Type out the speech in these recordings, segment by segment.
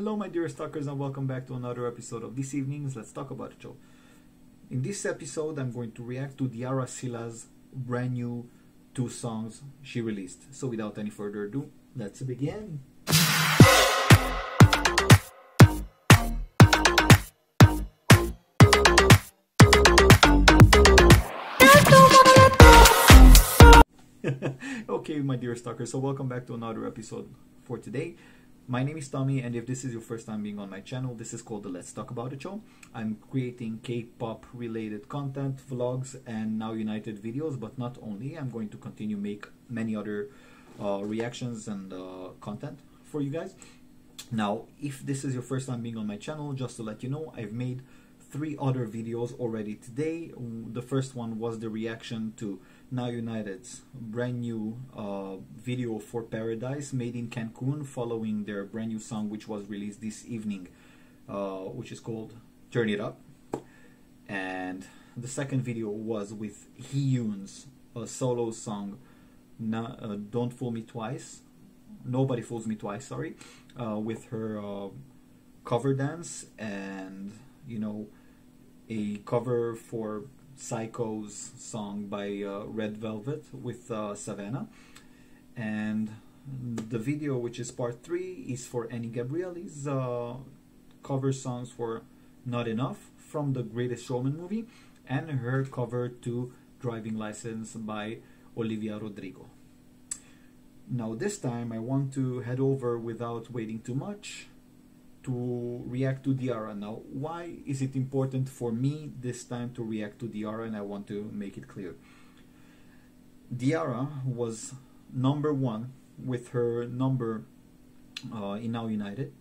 Hello, my dear stalkers, and welcome back to another episode of this evening's Let's Talk About It show. In this episode, I'm going to react to Diarra Sylla's brand new two songs she released. So, without any further ado, let's begin. okay, my dear stalkers, so welcome back to another episode for today. My name is Tommy, and if this is your first time being on my channel, this is called the Let's Talk About It show. I'm creating K-pop related content, vlogs, and Now United videos, but not only. I'm going to continue make many other uh, reactions and uh, content for you guys. Now, if this is your first time being on my channel, just to let you know, I've made three other videos already today. The first one was the reaction to Now United's brand new uh, video for Paradise made in Cancun following their brand new song which was released this evening, uh, which is called Turn It Up. And the second video was with Heyoon's uh, solo song Na uh, Don't Fool Me Twice. Nobody Fools Me Twice, sorry, uh, with her uh, cover dance and, you know, a cover for Psycho's song by uh, Red Velvet with uh, Savannah. And the video, which is part three, is for Any Gabrielly's uh, cover songs for Not Enough from the Greatest Showman movie and her cover to Driving License by Olivia Rodrigo. Now, this time I want to head over without waiting too much to react to Diarra. Now, why is it important for me this time to react to Diarra? And I want to make it clear. Diarra was number one with her number uh, in Now United.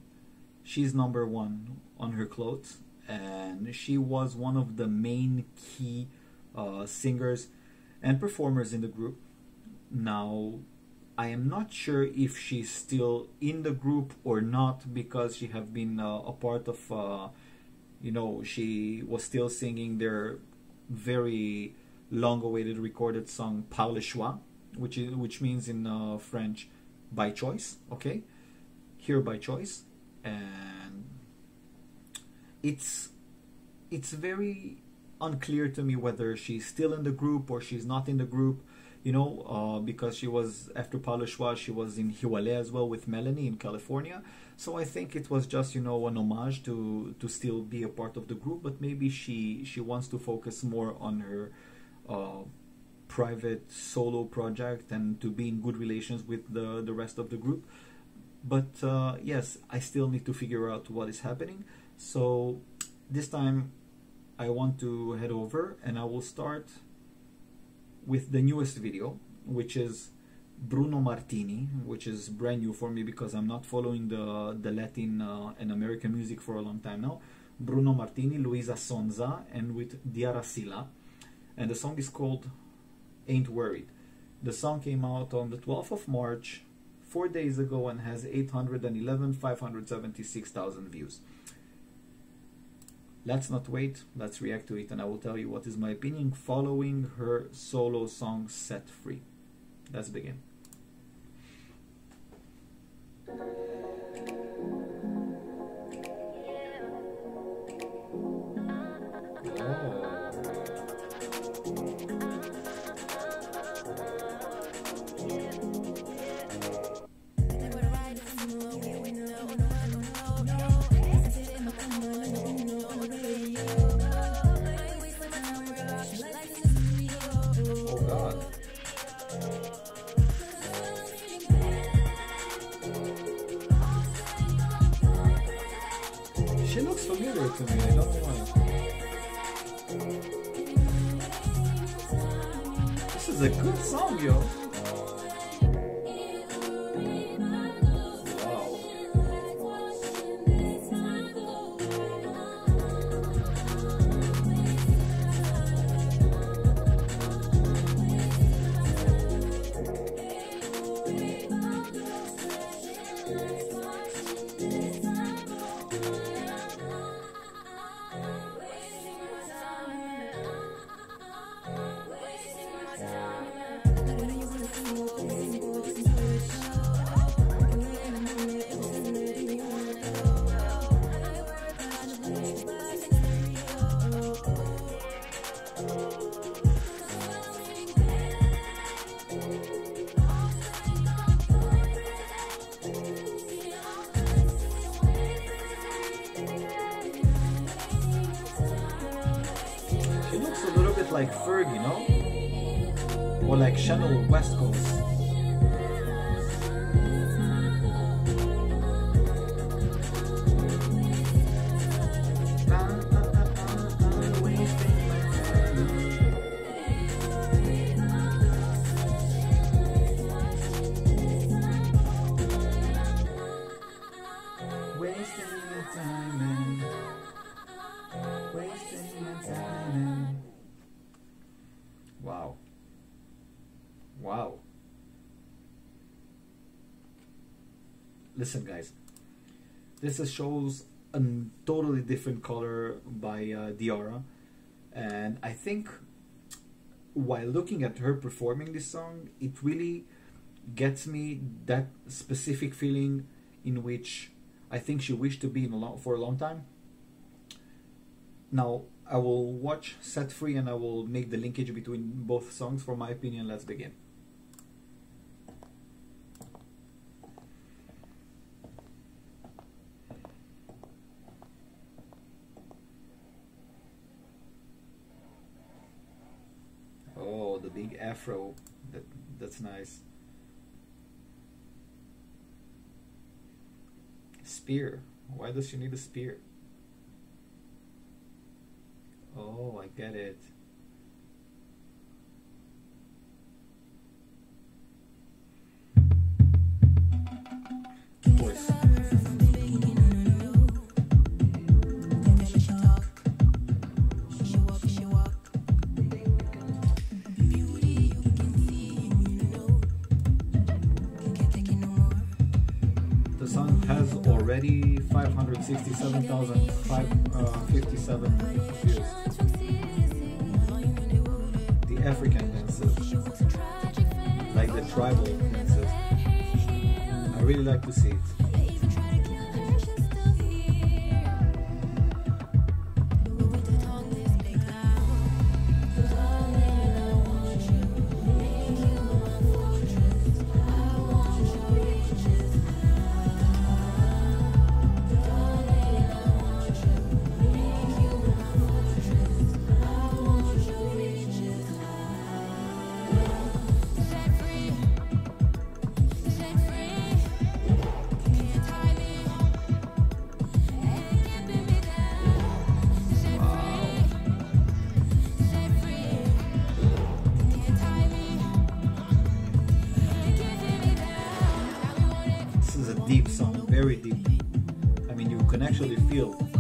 She's number one on her clothes, and she was one of the main key uh, singers and performers in the group. Now, I am not sure if she's still in the group or not because she have been uh, a part of, uh, you know, she was still singing their very long-awaited recorded song Pas le choix, which is which means in uh, French by choice. Okay, here by choice, and it's it's very unclear to me whether she's still in the group or she's not in the group you know, uh, because she was after le choix, she was in Hiwaleh as well with Melanie in California. So I think it was just you know an homage to to still be a part of the group, but maybe she she wants to focus more on her uh, private solo project and to be in good relations with the the rest of the group. But uh, yes, I still need to figure out what is happening. So this time I want to head over and I will start with the newest video, which is Bruno Martini, which is brand new for me because I'm not following the the Latin uh, and American music for a long time now. Bruno Martini, Luisa Sonza, and with Diarra Sylla, and the song is called "Ain't Worried." The song came out on the 12th of March, four days ago, and has 811,576,000 views. Let's not wait, let's react to it, and I will tell you what is my opinion following her solo song Set Free. Let's begin. This is a good song, yo. Bit like you know, Or like Chanel West Coast. Wasting my time and wasting my time Wow. Wow. Listen guys. This is shows a totally different color by uh, Diarra and I think while looking at her performing this song it really gets me that specific feeling in which I think she wished to be in a long, for a long time. Now I will watch Set Free and I will make the linkage between both songs. For my opinion, let's begin. Oh, the big afro. That that's nice. Spear. Why does she need a spear? Oh, I get it. Song has already 567,057 uh, views. The African dances, like the tribal dances. I really like to see it. I mean, you can actually feel.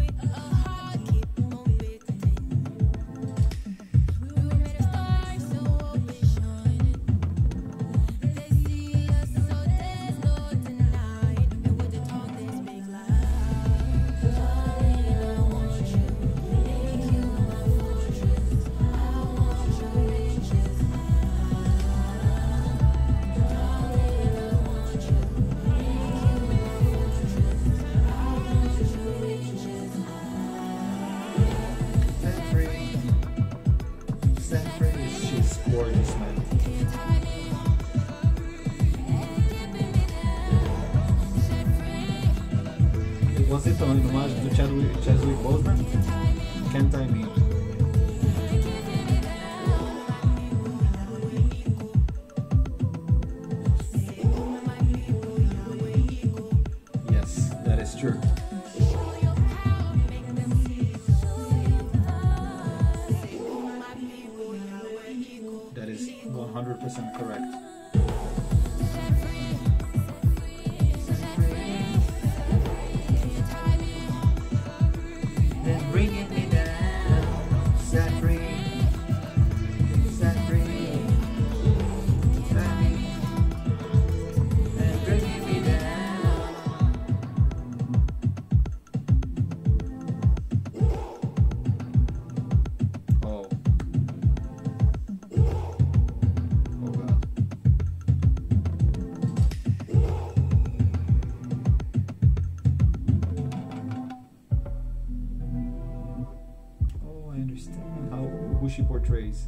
Understand how who she portrays.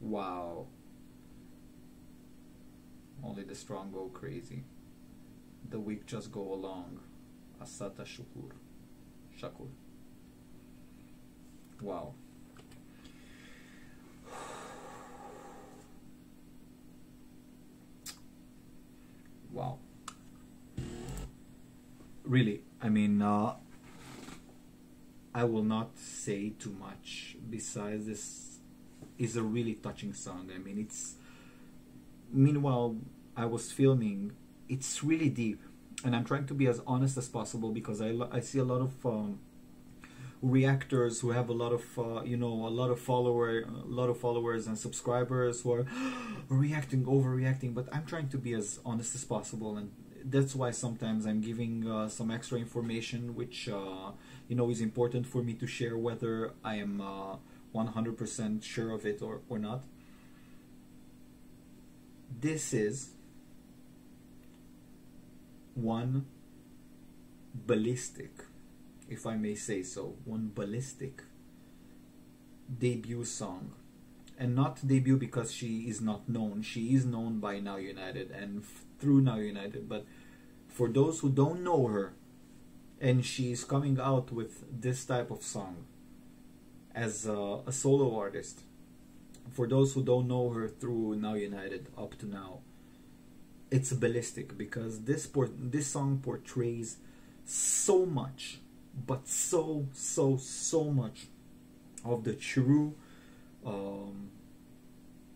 Wow. Only the strong go crazy. The weak just go along. Assata Shukur. Shakur. Wow. Wow. Really, I mean, uh, I will not say too much besides this is a really touching song. I mean, it's. Meanwhile, I was filming, it's really deep, and I'm trying to be as honest as possible because I, I see a lot of um, reactors who have a lot of uh, you know a lot of follower a lot of followers and subscribers who are reacting overreacting but i'm trying to be as honest as possible and that's why sometimes i'm giving uh, some extra information which uh, you know is important for me to share whether i am 100% uh, sure of it or, or not this is one ballistic if I may say so, one ballistic debut song. And not debut because she is not known. She is known by Now United and through Now United. But for those who don't know her, and she is coming out with this type of song as a, a solo artist. For those who don't know her through Now United up to now, it's ballistic because this por- this song portrays so much but so so so much of the true um,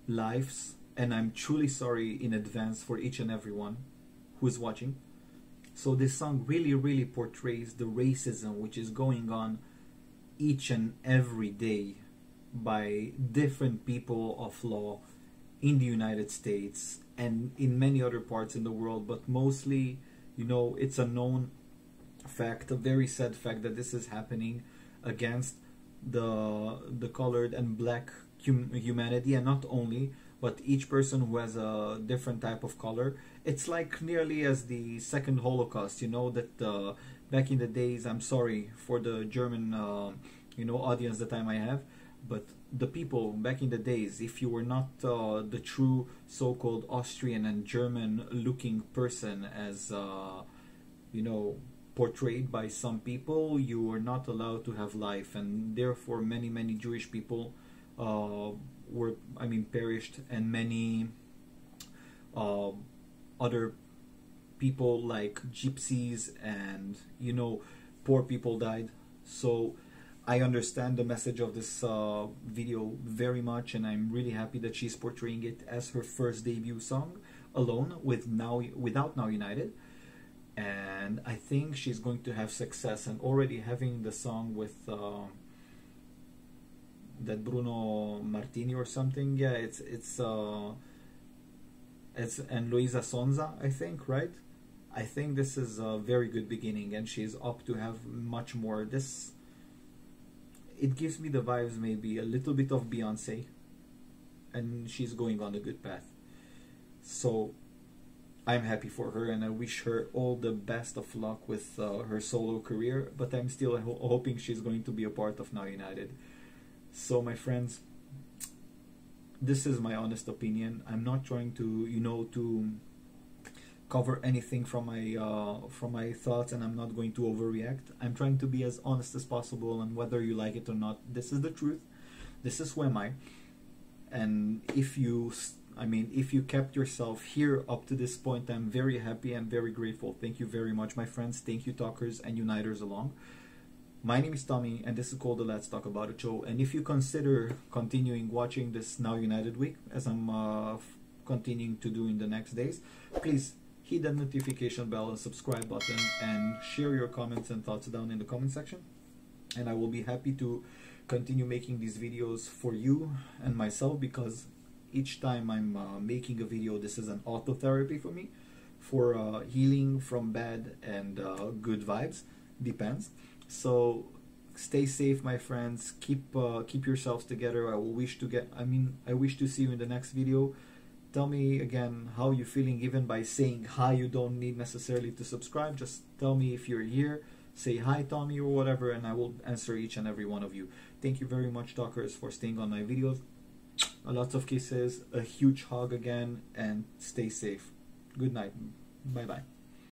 lives and i'm truly sorry in advance for each and everyone who's watching. So this song really really portrays the racism which is going on each and every day by different people of law in the united states and in many other parts in the world but mostly you know it's a known fact, a very sad fact that this is happening against the the colored and black hum- humanity, and not only, but each person who has a different type of color. It's like nearly as the second Holocaust. You know that uh, back in the days. I'm sorry for the German, uh, you know, audience that I might have, but the people back in the days, if you were not uh, the true so-called Austrian and German-looking person, as uh, you know, portrayed by some people, you are not allowed to have life, and therefore many many Jewish people uh, were, I mean, perished, and many uh, other people like gypsies and you know poor people died. So I understand the message of this uh, video very much, and I'm really happy that she's portraying it as her first debut song alone with now without Now United and I think she's going to have success. And already having the song with uh, that Bruno Martini or something, yeah, it's it's uh, it's and Luisa Sonza, I think, right? I think this is a very good beginning, and she's up to have much more. This it gives me the vibes, maybe a little bit of Beyonce, and she's going on a good path. So I'm happy for her and I wish her all the best of luck with uh, her solo career, but I'm still ho- hoping she's going to be a part of Now United. So, my friends, this is my honest opinion. I'm not trying to, you know, to cover anything from my uh, from my thoughts, and I'm not going to overreact. I'm trying to be as honest as possible, and whether you like it or not, this is the truth. This is who am I, and if you. I mean, if you kept yourself here up to this point, I'm very happy and very grateful. Thank you very much, my friends. Thank you, talkers and uniters along. My name is Tommy, and this is called the Let's Talk About It show. And if you consider continuing watching this Now United week, as I'm uh, continuing to do in the next days, please hit the notification bell and subscribe button and share your comments and thoughts down in the comment section. And I will be happy to continue making these videos for you and myself because each time I'm uh, making a video, this is an auto therapy for me for uh, healing from bad and uh, good vibes. Depends. So stay safe, my friends. Keep uh, keep yourselves together. I will wish to get. I mean, I wish to see you in the next video. Tell me again how you're feeling, even by saying hi. You don't need necessarily to subscribe. Just tell me if you're here. Say hi, Tommy, or whatever, and I will answer each and every one of you. Thank you very much, talkers, for staying on my videos lots of kisses, a huge hug again, and stay safe. Good night. Bye bye.